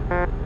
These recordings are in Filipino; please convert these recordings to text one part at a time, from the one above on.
you.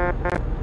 Thank you.